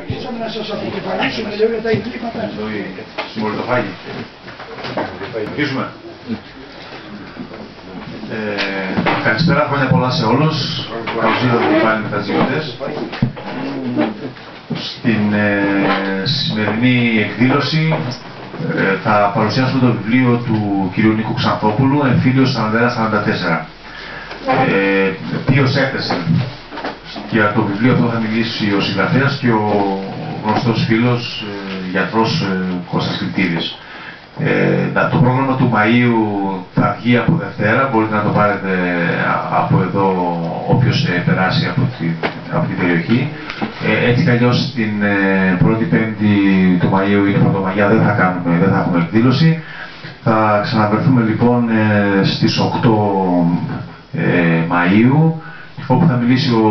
Αρχίσαμε να σας αποκεφαλίσουμε λέω για τα εγκλήματα. Συμμοριτοφάγη. Αρχίζουμε. Ε, καλησπέρα, χρόνια πολλά σε όλους. Καλώς ήρθατε πάλι μεταζητητές. Στην ε, σημερινή εκδήλωση ε, θα παρουσιάσουμε το βιβλίο του κ. Νίκου Ξανθόπουλου, Εμφύλιος 41-44. Ε, ποιος έθεσε για το βιβλίο αυτό θα μιλήσει ο συγγραφέας και ο γνωστός φίλος ε, γιατρός ε, Κώστας Κριτήρης. Ε, το πρόγραμμα του Μαΐου θα βγει από Δευτέρα, μπορείτε να το πάρετε από εδώ όποιος ε, περάσει από την, από την περιοχή. Ε, έτσι κι αλλιώς την ε, πρώτη πέμπτη του Μαΐου είναι πρωτομαγιά, δεν θα, κάνουμε, δεν θα έχουμε εκδήλωση. Θα ξαναβρεθούμε λοιπόν ε, στις 8 ε, Μαΐου όπου θα μιλήσει ο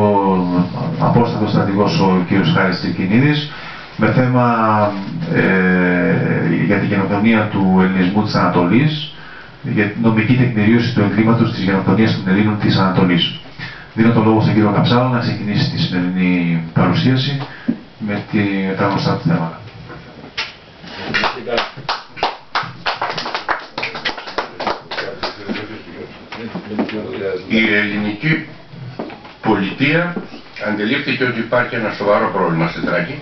απόστατος στρατηγός ο κ. Χάρης Τρικινίδης με θέμα ε, για τη γενοκτονία του ελληνισμού της Ανατολής, για την νομική τεκμηρίωση του εγκλήματος της γενοκτονίας των Ελλήνων της Ανατολής. Δίνω το λόγο στον κύριο Καψάλο να ξεκινήσει τη σημερινή παρουσίαση με, τη, με τα γνωστά του θέματα. Η ελληνική πολιτεία αντιλήφθηκε ότι υπάρχει ένα σοβαρό πρόβλημα στην Τράκη.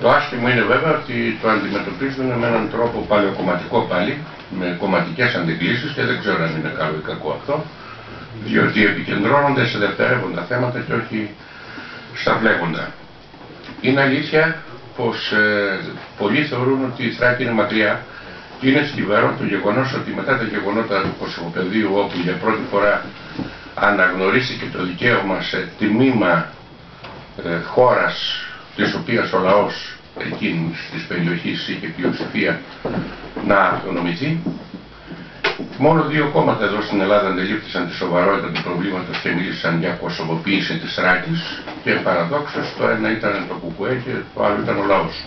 Το άσχημο είναι βέβαια ότι το αντιμετωπίζουν με έναν τρόπο παλαιοκομματικό πάλι, με κομματικές αντικλήσεις και δεν ξέρω αν είναι καλό ή κακό αυτό, διότι επικεντρώνονται σε δευτερεύοντα θέματα και όχι στα βλέποντα. Είναι αλήθεια πως ε, πολλοί θεωρούν ότι η Θράκη είναι μακριά και είναι θλιβερό το γεγονός ότι μετά τα γεγονότα του Κωσυφοπεδίου όπου για πρώτη φορά αναγνωρίστηκε το δικαίωμα σε τιμήμα ε, χώρας της οποίας ο λαός εκείνης της περιοχής είχε πλειοψηφία να αυτονομηθεί. Μόνο δύο κόμματα εδώ στην Ελλάδα αντιλήφθησαν τη σοβαρότητα του προβλήματος και μίλησαν για κοσμοποίηση της Ράκης και παραδόξως το ένα ήταν το Κουκουέ και το άλλο ήταν ο λαός.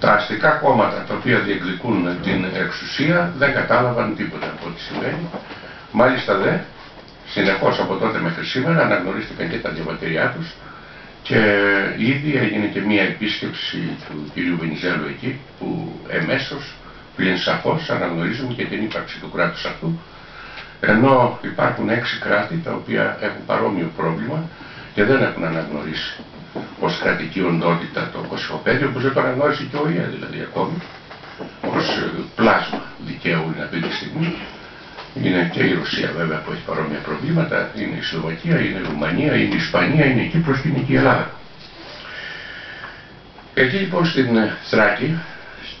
Τα αστικά κόμματα τα οποία διεκδικούν την εξουσία δεν κατάλαβαν τίποτα από ό,τι συμβαίνει. Μάλιστα δε, συνεχώς από τότε μέχρι σήμερα αναγνωρίστηκαν και τα διαβατήριά τους και ήδη έγινε και μία επίσκεψη του κ. Βενιζέλου εκεί που εμέσως πλην σαφώς αναγνωρίζουν και την ύπαρξη του κράτους αυτού ενώ υπάρχουν έξι κράτη τα οποία έχουν παρόμοιο πρόβλημα και δεν έχουν αναγνωρίσει ως κρατική οντότητα το κοσμοπέδιο που δεν το αναγνώρισε και ο ΙΕ δηλαδή ακόμη ως πλάσμα δικαίου είναι αυτή τη στιγμή είναι και η Ρωσία βέβαια που έχει παρόμοια προβλήματα, είναι η Σλοβακία, είναι η Ρουμανία, είναι η Ισπανία, είναι η Κύπρος και είναι και η Ελλάδα. Εκεί λοιπόν στην Θράκη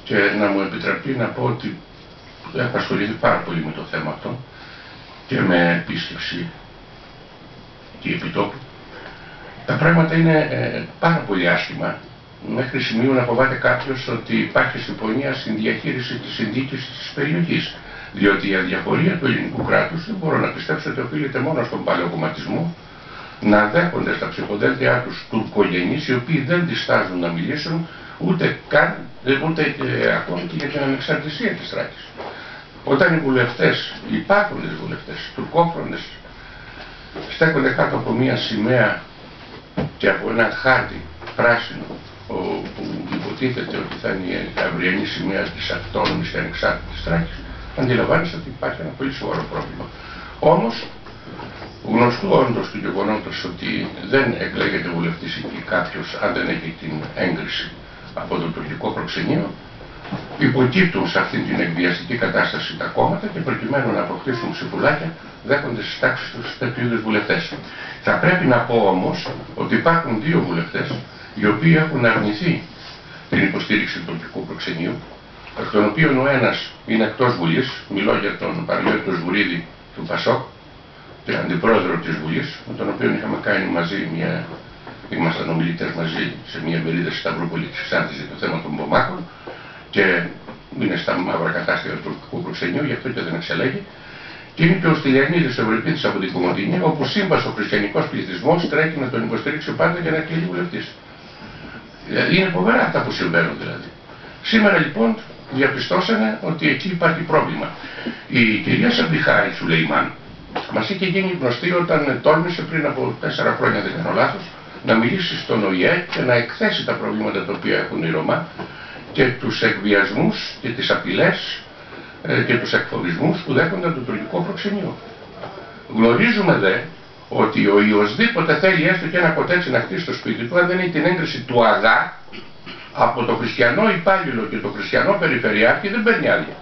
και να μου επιτραπεί να πω ότι έχω ασχοληθεί πάρα πολύ με το θέμα αυτό και με επίσκεψη και επιτόπου. Τα πράγματα είναι ε, πάρα πολύ άσχημα μέχρι σημείου να φοβάται κάποιος ότι υπάρχει συμφωνία στην διαχείριση της συνδίκησης της περιοχής. Διότι η αδιαφορία του ελληνικού κράτους δεν μπορώ να πιστέψω ότι οφείλεται μόνο στον παλαιοκομματισμό να δέχονται στα ψηφοδέλτια τους τουρκογενείς οι οποίοι δεν διστάζουν να μιλήσουν ούτε καν, ούτε ε, ακόμη και για την ανεξαρτησία της Τράκης. Όταν οι βουλευτές, οι υπάρχοντες βουλευτές, τουρκόφρονες, στέκονται κάτω από μια σημαία και από ένα χάρτη πράσινο που υποτίθεται ότι θα είναι η αυριανή σημαία της αυτόνομης και ανεξάρτητης Τράκης, αντιλαμβάνεστε ότι υπάρχει ένα πολύ σοβαρό πρόβλημα. Όμως, γνωστού όντως του γεγονότος ότι δεν εκλέγεται βουλευτής εκεί κάποιος αν δεν έχει την έγκριση από το τουρκικό προξενείο, υποκύπτουν σε αυτή την εκβιαστική κατάσταση τα κόμματα και προκειμένου να αποκτήσουν ψηφουλάκια δέχονται στις τάξεις τους τέτοιου είδους βουλευτές. Θα πρέπει να πω όμως ότι υπάρχουν δύο βουλευτές οι οποίοι έχουν αρνηθεί την υποστήριξη του τουρκικού προξενείου εκ των οποίων ο ένας είναι εκτός Βουλής, μιλώ για τον Παναγιώτη Σβουρίδη του Πασόκ, τον αντιπρόεδρο της Βουλής, με τον οποίο είχαμε κάνει μαζί μια, ήμασταν ομιλητές μαζί σε μια μερίδα Σταυρούπολης της Ξάντης για το θέμα των Μπομάκων και είναι στα μαύρα κατάστοιχα του τουρκικού προξενείου, γι' αυτό και δεν εξελέγει. Και είναι και ο Στυλιανίδης Ευρωπίδης από την Κομωτινή, όπου σύμβασο ο χριστιανικός πληθυσμός τρέχει να τον υποστηρίξει πάντα για να εκλεγεί βουλευτής. Δηλαδή είναι φοβερά αυτά που συμβαίνουν δηλαδή. Σήμερα λοιπόν διαπιστώσανε ότι εκεί υπάρχει πρόβλημα. Η κυρία Σαμπιχάρη Σουλεϊμάν μας είχε γίνει γνωστή όταν τόλμησε πριν από τέσσερα χρόνια, δεν κάνω λάθος, να μιλήσει στον ΟΗΕ και να εκθέσει τα προβλήματα τα οποία έχουν οι Ρωμά και τους εκβιασμούς και τις απειλές ε, και τους εκφοβισμούς που δέχονται το τουρκικό προξενείο. Γνωρίζουμε δε ότι ο Ιωσδήποτε θέλει έστω και ένα κοτέτσι να χτίσει το σπίτι του, αν δεν έχει την έγκριση του ΑΓΑ από το χριστιανό υπάλληλο και το χριστιανό περιφερειάρχη δεν παίρνει άδεια.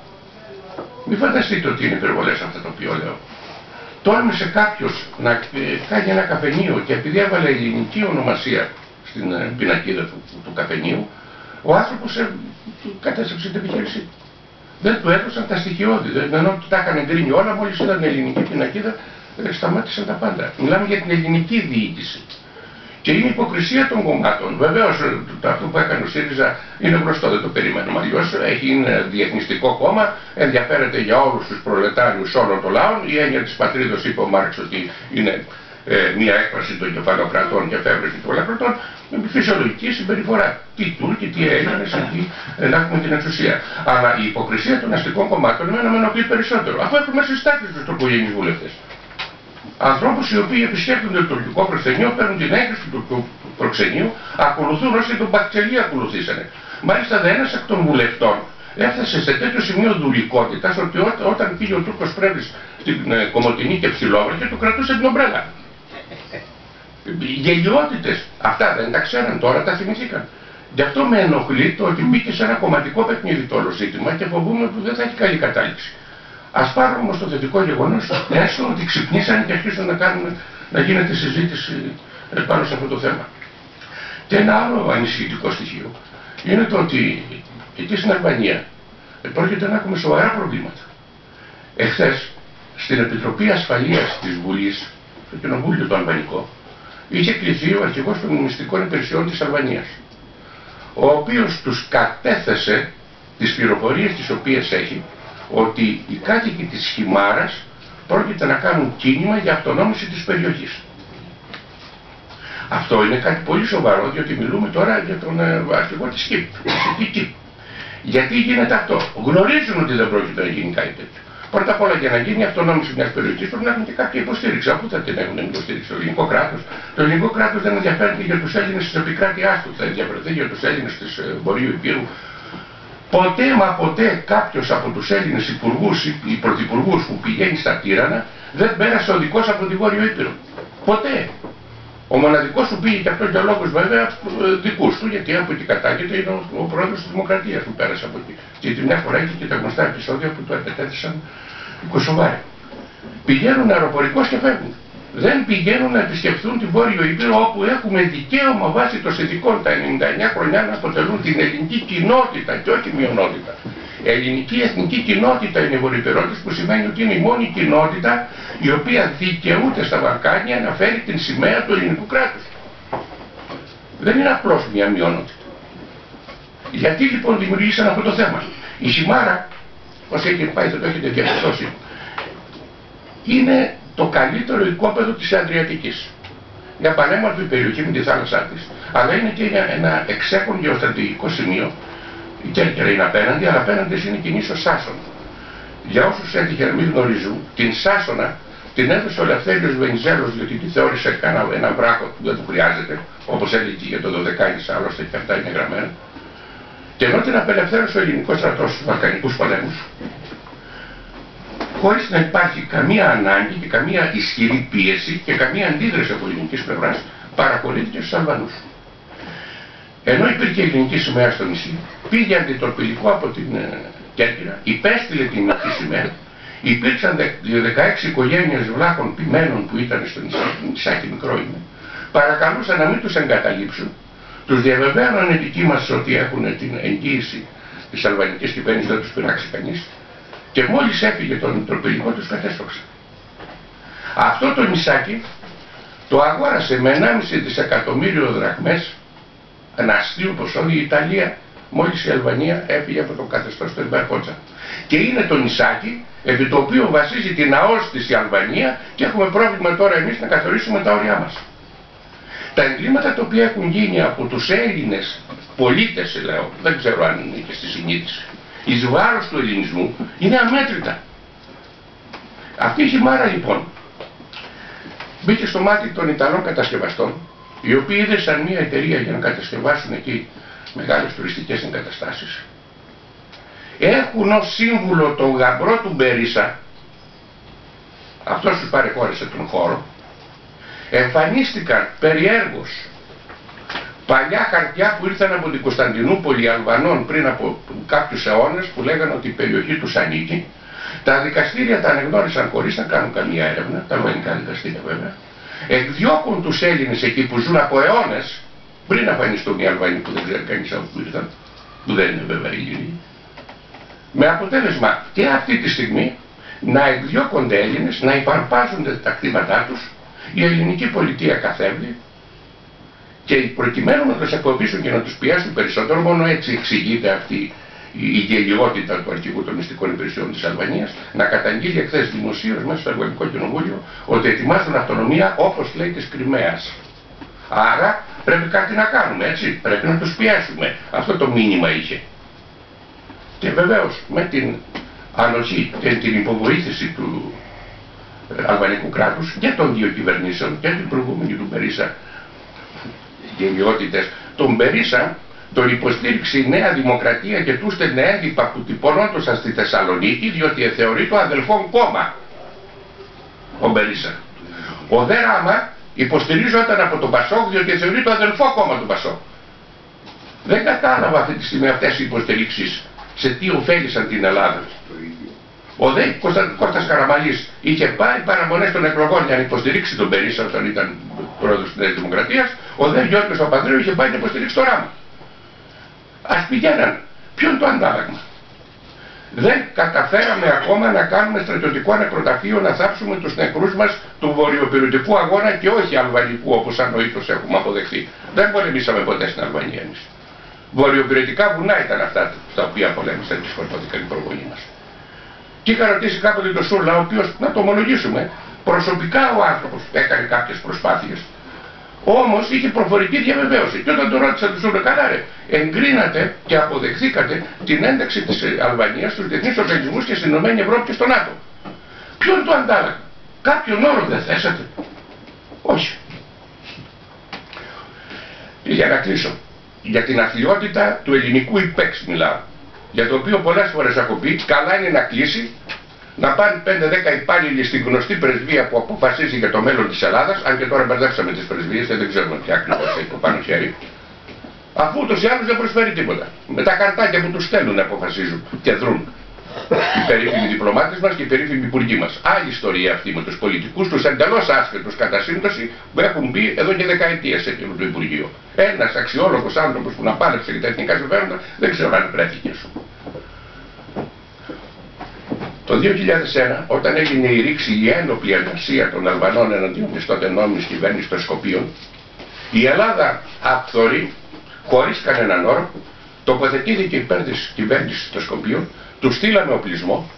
Μην φανταστείτε ότι είναι υπερβολές αυτό το οποίο λέω. Τόλμησε κάποιος να ε, κάνει ένα καφενείο και επειδή έβαλε ελληνική ονομασία στην ε, πινακίδα του, του καφενείου, ο άνθρωπος ε, κατέστρεψε την επιχείρησή Δεν του έδωσαν τα στοιχειώδη. Δεν, ενώ του τα έκανε γκρίνει όλα, μόλις είδαν ελληνική πινακίδα, ε, σταμάτησαν τα πάντα. Μιλάμε για την ελληνική διοίκηση. Και είναι υποκρισία των κομμάτων. Βεβαίως αυτό που έκανε ο ΣΥΡΙΖΑ είναι γνωστό, δεν το περιμένουμε αλλιώς. Έχει είναι διεθνιστικό κόμμα, ενδιαφέρεται για όλους τους προλετάριους όλων των λαών. Η έννοια της πατρίδα είπε ο Μάρξ ότι είναι ε, μια έκφραση των κεφαλοκρατών και εφεύρεση των κεφαλοκρατών με φυσιολογική συμπεριφορά. Τι Τούρκοι, τι Έλληνε, εκεί να έχουμε την εξουσία. Αλλά η υποκρισία των αστικών κομμάτων εμένα με ενοχλεί περισσότερο. Αφού έχουν μέσα στι τάξει του τροπογενεί βουλευτές ανθρώπους οι οποίοι επισκέπτονται το τουρκικό προξενείο, παίρνουν την έγκριση του τουρκικού προξενείου, ακολουθούν όσοι τον Μπακτσελή ακολουθήσανε. Μάλιστα δεν ένας εκ των βουλευτών έφτασε σε τέτοιο σημείο δουλικότητας ότι ό, όταν πήγε ο Τούρκος Πρέβης στην ε, Κομωτινή και Ψηλόβροχη του κρατούσε την ομπρέλα. Γελιότητες. Αυτά δεν τα ξέραν, τώρα τα θυμηθήκαν. Γι' αυτό με ενοχλεί το ότι μπήκε σε ένα κομματικό παιχνίδι το όλο ζήτημα και φοβούμαι ότι δεν θα έχει καλή κατάληξη. Α πάρουμε όμως το θετικό γεγονός, έστω ότι ξυπνήσαν και αρχίσουν να, κάνουν, να γίνεται συζήτηση πάνω σε αυτό το θέμα. Και ένα άλλο ανησυχητικό στοιχείο είναι το ότι εκεί στην Αλβανία πρόκειται να έχουμε σοβαρά προβλήματα. Εχθές στην Επιτροπή Ασφαλείας της Βουλής, στο Κοινοβούλιο το Αλβανικό, είχε κληθεί ο αρχηγός των μυστικών υπηρεσιών της Αλβανίας, ο οποίος τους κατέθεσε τις πληροφορίες τις οποίες έχει ότι οι κάτοικοι της Χιμάρας πρόκειται να κάνουν κίνημα για αυτονόμηση της περιοχής. Αυτό είναι κάτι πολύ σοβαρό, διότι μιλούμε τώρα για τον ε, αρχηγό της ΚΙΠ. Γιατί γίνεται αυτό; Γνωρίζουν ότι δεν πρόκειται να γίνει κάτι τέτοιο. Πρώτα απ' όλα για να γίνει η αυτονόμηση μιας περιοχής πρέπει να έχουν και κάποια υποστήριξη. Αφού θα την έχουν υποστήριξη το ελληνικό κράτος. Το ελληνικό κράτος δεν ενδιαφέρεται για τους Έλληνες τη επικράτειά του. Θα ενδιαφερθεί για τους Έλληνες της ε, Βορείου Υπήρου Ποτέ μα ποτέ κάποιος από τους Έλληνες υπουργούς ή πρωθυπουργούς που πηγαίνει στα τύρανα δεν πέρασε οδικός από τη Βόρειο Ήπειρο. Ποτέ. Ο μοναδικός που πήγε και αυτό για λόγους βέβαια δικούς του, γιατί από εκεί κατάγεται είναι ο, ο πρόεδρος της Δημοκρατίας που πέρασε από εκεί. Γιατί μια φορά είχε και τα γνωστά επεισόδια που το επετέθησαν οι Κωσοβάροι. Πηγαίνουν αεροπορικώς και φεύγουν δεν πηγαίνουν να επισκεφθούν τη Βόρειο Ήπειρο όπου έχουμε δικαίωμα βάσει των συνδικών τα 99 χρονιά να αποτελούν την ελληνική κοινότητα και όχι μειονότητα. Η ελληνική εθνική κοινότητα είναι βορειοπυρώτης που σημαίνει ότι είναι η μόνη κοινότητα η οποία δικαιούται στα Βαλκάνια να φέρει την σημαία του ελληνικού κράτους. Δεν είναι απλώς μια μειονότητα. Γιατί λοιπόν δημιουργήσαν αυτό το θέμα; Η Σιμάρα, όπως έχει πάει θα το έχετε διαπιστώσει, είναι το καλύτερο οικόπεδο της Αδριατικής. Μια πανέμορφη περιοχή με τη θάλασσά της. Αλλά είναι και ένα εξέχον γεωστρατηγικό σημείο. Η Κέρκυρα είναι απέναντι, αλλά απέναντι είναι και νήσος Σάσον. Για όσους έτυχε να μην γνωρίζουν, την Σάσονα την έδωσε ο Ελευθέριος Βενιζέλος διότι τη θεώρησε ένα, ένα βράχο που δεν του χρειάζεται, όπως έλεγε για το 12 άλλωστε και αυτά είναι γραμμένα. Και ενώ την απελευθέρωσε ο ελληνικός στρατός στους Βαλκανικούς πολέμους, χωρίς να υπάρχει καμία ανάγκη και καμία ισχυρή πίεση και καμία αντίδραση από ελληνικής πλευράς, παρακολουθήθηκε στους Αλβανούς. Ενώ υπήρχε ελληνική σημαία στο νησί, πήγε αντιτορπιλικό από την ε, Κέρκυρα, υπέστειλε την ελληνική σημαία, υπήρξαν 16 οικογένειες βλάχων ποιμένων που ήταν στο νησί, νησάκι μικρό είναι, παρακαλούσαν να μην τους εγκαταλείψουν, τους διαβεβαίωναν οι δικοί μας ότι έχουν την εγγύηση της αλβανικής κυβέρνησης, δεν τους πειράξει κανείς, και μόλις έφυγε το νητροπηλικό τους κατέστρωσε. Αυτό το νησάκι το αγόρασε με 1,5 δισεκατομμύριο δραχμές ένα αστείο ποσό η Ιταλία μόλις η Αλβανία έφυγε από το καθεστώς του Εμπερκότσα. Και είναι το νησάκι επί το οποίο βασίζει την ΑΟΣ της η Αλβανία και έχουμε πρόβλημα τώρα εμείς να καθορίσουμε τα όρια μας. Τα εγκλήματα τα οποία έχουν γίνει από τους Έλληνες πολίτες, λέω, δεν ξέρω αν είναι και στη συνείδηση, εις βάρος του ελληνισμού είναι αμέτρητα. Αυτή η χυμάρα λοιπόν μπήκε στο μάτι των Ιταλών κατασκευαστών οι οποίοι ίδρυσαν μια εταιρεία για να κατασκευάσουν εκεί μεγάλες τουριστικές εγκαταστάσεις, έχουν ως σύμβουλο τον γαμπρό του Μπερίσα, αυτός που παρεχώρησε τον χώρο, εμφανίστηκαν περιέργως παλιά χαρτιά που ήρθαν από την Κωνσταντινούπολη Αλβανών πριν από κάποιους αιώνες που λέγανε ότι η περιοχή τους ανήκει. Τα δικαστήρια τα ανεγνώρισαν χωρίς να κάνουν καμία έρευνα, τα αλβανικά δικαστήρια βέβαια. Εκδιώκουν τους Έλληνες εκεί που ζουν από αιώνες, πριν αφανιστούν οι Αλβανοί που δεν ξέρει κανείς από πού ήρθαν, που δεν είναι βέβαια Ελληνοί. Με αποτέλεσμα και αυτή τη στιγμή να εκδιώκονται Έλληνες, να υπαρπάζονται τα κτήματά τους, η ελληνική πολιτεία καθέβει και προκειμένου να τους εκφοβήσουν και να τους πιάσουν περισσότερο, μόνο έτσι εξηγείται αυτή η γελιότητα του αρχηγού των μυστικών υπηρεσιών της Αλβανίας, να καταγγείλει εχθές δημοσίως μέσα στο Ευρωπαϊκό Κοινοβούλιο ότι ετοιμάζουν αυτονομία όπως λέει της Κρυμαίας. Άρα πρέπει κάτι να κάνουμε, έτσι, πρέπει να τους πιάσουμε. Αυτό το μήνυμα είχε. Και βεβαίως με την ανοχή και την υποβοήθηση του ε, αλβανικού κράτους και των δύο κυβερνήσεων και την προηγούμενη του Περίσα γελιότητες τον Περίσα τον υποστήριξε η Νέα Δημοκρατία και τους στέλνε έντυπα που τυπωνόντουσαν στη Θεσσαλονίκη διότι θεωρεί το αδελφόν κόμμα ο Μπερίσα. Ο Δε Ράμα υποστηρίζονταν από τον Πασόκ διότι θεωρεί το αδελφό κόμμα του Πασόκ. Δεν κατάλαβα αυτή τη στιγμή αυτές οι υποστηρίξεις σε τι ωφέλησαν την Ελλάδα. Ο Δε Κώστας Καραμαλής είχε πάει παραμονές των εκλογών για να υποστηρίξει τον Περίσα όταν ήταν πρόεδρος της Νέας Δημοκρατίας. Ο Δε Γιώργος Παπανδρέου είχε πάει να υποστηρίξει το ράμα. Ας πηγαίναν. Ποιο είναι το αντάλλαγμα. Δεν καταφέραμε ακόμα να κάνουμε στρατιωτικό νεκροταφείο να θάψουμε τους νεκρούς μας του βορειοπηρετικού αγώνα και όχι αλβανικού όπως ανοήτως έχουμε αποδεχθεί. Δεν πολεμήσαμε ποτέ στην Αλβανία εμείς. Βορειοπηρετικά βουνά ήταν αυτά τα οποία πολέμησαν και σκοτώθηκαν οι προγονείς μας. Και είχα ρωτήσει κάποτε τον Σούλα, ο οποίος, να το ομολογήσουμε, προσωπικά ο άνθρωπος έκανε κάποιες προσπάθειες. Όμως είχε προφορική διαβεβαίωση. Και όταν τον ρώτησα του Σούλα, καλά ρε, εγκρίνατε και αποδεχθήκατε την ένταξη της Αλβανίας στους διεθνείς οργανισμούς και στην Ηνωμένη Ευρώπη και στο ΝΑΤΟ. Ποιο είναι το αντάλλαγμα. Κάποιον όρο δεν θέσατε; Όχι. Για να κλείσω. Για την αθλειότητα του ελληνικού υπέξ μιλάω για το οποίο πολλές φορές έχω πει, καλά είναι να κλείσει, να πάνε 5-10 υπάλληλοι στην γνωστή πρεσβεία που αποφασίζει για το μέλλον της Ελλάδας, αν και τώρα μπερδέψαμε τις πρεσβείες, δεν ξέρουμε ποια ακριβώς έχει το πάνω χέρι, αφού ούτως ή άλλως δεν προσφέρει τίποτα. Με τα καρτάκια που τους στέλνουν αποφασίζουν και δρούν οι περίφημοι διπλωμάτες μας και οι περίφημοι υπουργοί μας. Άλλη ιστορία αυτή με τους πολιτικούς, τους εντελώς άσχετους κατά σύμπτωση που έχουν πει εδώ και δεκαετίες σε εκείνο το Υπουργείο. Ένας αξιόλογος άνθρωπος που να πάλεψε για τα εθνικά συμφέροντα δεν ξέρω αν βρέθηκε σου. Το 2001, όταν έγινε η ρήξη η ένοπλη εργασία των Αλβανών εναντίον της τότε νόμιμης κυβέρνησης των Σκοπίων, η Ελλάδα απθορεί, χωρίς κανέναν όρο, τοποθετήθηκε υπέρ της κυβέρνησης των Σκοπίων του στείλαμε οπλισμό,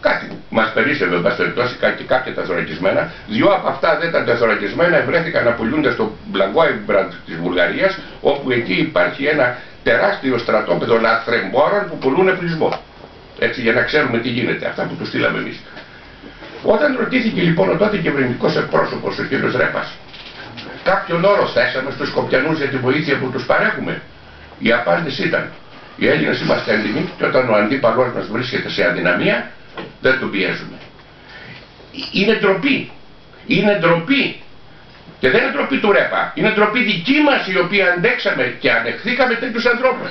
κάτι μας περίσσευε, μας περιπτώσει κάτι, κάποια τεθωρακισμένα. Δυο από αυτά δεν ήταν τεθωρακισμένα, βρέθηκαν να πουλούνται στο Μπλαγκόιμπραντ της Βουλγαρίας, όπου εκεί υπάρχει ένα τεράστιο στρατόπεδο λαθρεμπόρων που πουλούν οπλισμό. Έτσι για να ξέρουμε τι γίνεται, αυτά που τους στείλαμε εμείς. Όταν ρωτήθηκε λοιπόν ο τότε κυβερνητικό εκπρόσωπος, ο κ. Ρέπας, κάποιον όρο θέσαμε στους Σκοπιανούς για τη βοήθεια που τους παρέχουμε, η απάντηση ήταν οι Έλληνες είμαστε έντιμοι και όταν ο αντίπαλός μας βρίσκεται σε αδυναμία δεν τον πιέζουμε. Είναι ντροπή. Είναι ντροπή. Και δεν είναι ντροπή του ΡΕΠΑ. Είναι ντροπή δική μας η οποία αντέξαμε και ανεχθήκαμε τέτοιους ανθρώπους.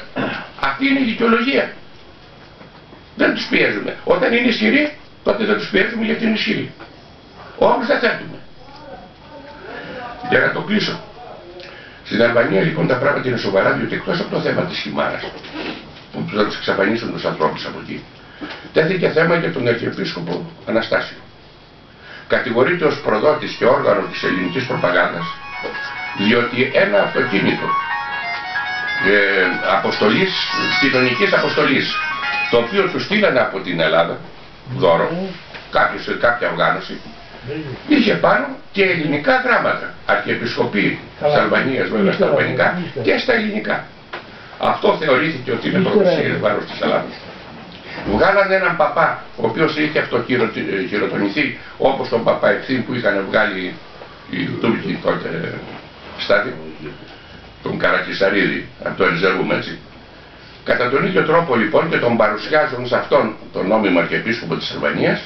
Αυτή είναι η δικαιολογία. Δεν τους πιέζουμε. Όταν είναι ισχυροί τότε δεν τους πιέζουμε γιατί είναι ισχυροί. Όμως δεν θέτουμε. Για να το κλείσω. Στην Αλβανία λοιπόν τα πράγματα είναι σοβαρά διότι εκτός από το θέμα της χειμάρας που θα τους εξαφανίσουν τους ανθρώπους από εκεί τέθηκε θέμα για τον Αρχιεπίσκοπο Αναστάσιο. Κατηγορείται ως προδότης και όργανος της ελληνικής προπαγάνδας διότι ένα αυτοκίνητο ε, αποστολής, κοινωνικής αποστολής το οποίο τους στείλανε από την Ελλάδα δώρο κάποιος, κάποια οργάνωση είχε πάνω και ελληνικά γράμματα. Αρχιεπισκοπή της Αλβανίας βέβαια στα αλβανικά και στα ελληνικά. Αυτό θεωρήθηκε ότι είναι προδοσία βάρος της Ελλάδας. Βγάλανε έναν παπά, ο οποίος είχε αυτοχειροτονηθεί όπως τον παπά Ευθύν που είχαν βγάλει οι Τούρκοι τότε στάδιο, τον Καρακισαρίδη, από το Ερζερούμ, έτσι. Κατά τον ίδιο τρόπο λοιπόν και τον παρουσιάζουν σε αυτόν τον νόμιμο Αρχιεπίσκοπο της Αλβανίας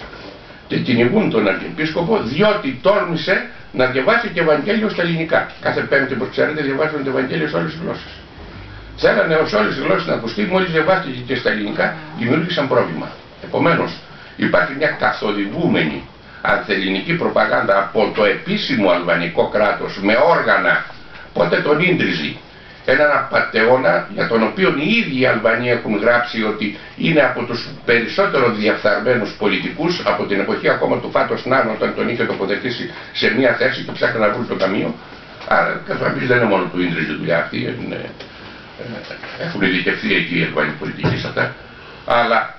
και κυνηγούν τον Αρχιεπίσκοπο διότι τόλμησε να διαβάσει και Ευαγγέλιο στα ελληνικά. Κάθε πέμπτη, όπως ξέρετε, διαβάζουν το Ευαγγέλιο σε όλες τις γλώσσες. Θέλανε ως όλες τις γλώσσες να ακουστεί, μόλις διαβάστηκε και στα ελληνικά, δημιούργησαν πρόβλημα. Επομένως, υπάρχει μια καθοδηγούμενη ανθελληνική προπαγάνδα από το επίσημο αλβανικό κράτος με όργανα, πότε τον ίντριζε, έναν απαταιώνα για τον οποίο οι ίδιοι οι Αλβανοί έχουν γράψει ότι είναι από τους περισσότερο διαφθαρμένους πολιτικούς από την εποχή ακόμα του Φάτος Νάνο όταν τον είχε τοποθετήσει σε μια θέση και ψάχνει να βρουν το ταμείο. Άρα καθώς δεν είναι μόνο του Ίντριζ η δουλειά αυτή, είναι, ε, έχουν ειδικευθεί εκεί οι Αλβανοί πολιτικοί σε αυτά. Αλλά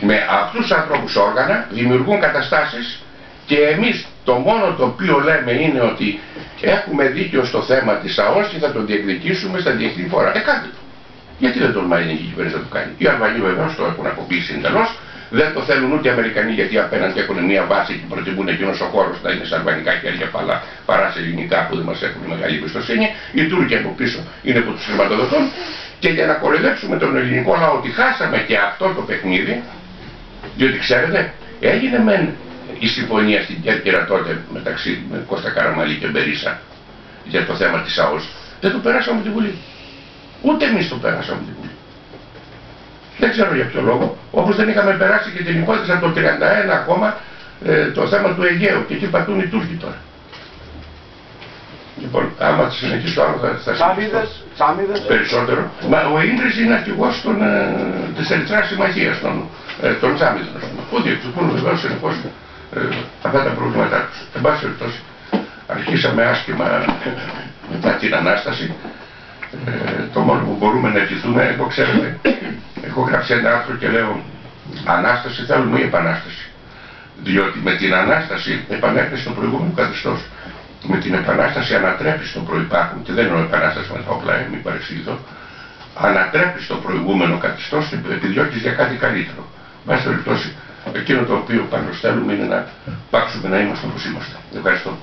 με αυτούς τους ανθρώπους όργανα δημιουργούν καταστάσεις και εμείς το μόνο το οποίο λέμε είναι ότι έχουμε δίκιο στο θέμα της ΑΟΣ και θα το διεκδικήσουμε στα διεθνή φορά. Ε, κάντε το. Γιατί δεν τολμάει η ελληνική κυβέρνηση να το κάνει. Οι Αλβανοί βεβαίως το έχουν αποποιήσει εντελώς. Δεν το θέλουν ούτε οι Αμερικανοί γιατί απέναντι έχουν μια βάση και προτιμούν εκείνος ο χώρος να είναι σε αλβανικά χέρια παρά, παράς σε ελληνικά που δεν μας έχουν μεγάλη εμπιστοσύνη. Οι Τούρκοι από πίσω είναι που τους χρηματοδοτούν. Και για να κοροϊδέψουμε τον ελληνικό λαό ότι χάσαμε και αυτό το παιχνίδι, διότι ξέρετε, έγινε μεν η συμφωνία στην Κέρκυρα τότε μεταξύ Κώστα Καραμαλή και Μπερίσα για το θέμα της ΑΟΣ. Δεν το περάσαμε τη Βουλή. Ούτε εμείς το περάσαμε τη Βουλή. Δεν ξέρω για ποιο λόγο. Όπως δεν είχαμε περάσει και την υπόθεση από το 31 ακόμα ε, το θέμα του Αιγαίου και εκεί πατούν οι Τούρκοι τώρα. Λοιπόν, άμα συνεχίσω άλλο θα, θα Τσάμιδες, τσάμιδες. Περισσότερο. Μα ο Ίντρης είναι αρχηγός των, ε, της Ερυθράς Συμμαχίας των, ε, των Τσάμιδων. Που διεκδικούν βεβαίως συνεχώς ε, αυτά τα προβλήματά τους. Εν πάση περιπτώσει, αρχίσαμε άσχημα μετά την Ανάσταση. Ε, το μόνο που μπορούμε να ευχηθούμε, εγώ ξέρετε, έχω γράψει ένα άρθρο και λέω Ανάσταση θέλουμε ή Επανάσταση; Διότι με την Ανάσταση επανέρχεται στο προηγούμενο καθεστώς. Με την Επανάσταση ανατρέπεις στο προϋπάρχον, και δεν εννοώ Επανάσταση με τα όπλα, ε, μην παρεξηγηθώ, ανατρέπεις στο προηγούμενο καθεστώς και επιδιώκεις για κάτι καλύτερο. Βάσει περιπτώσει, εκείνο το οποίο πάντως θέλουμε είναι να πάψουμε να είμαστε όπως είμαστε. Ευχαριστώ.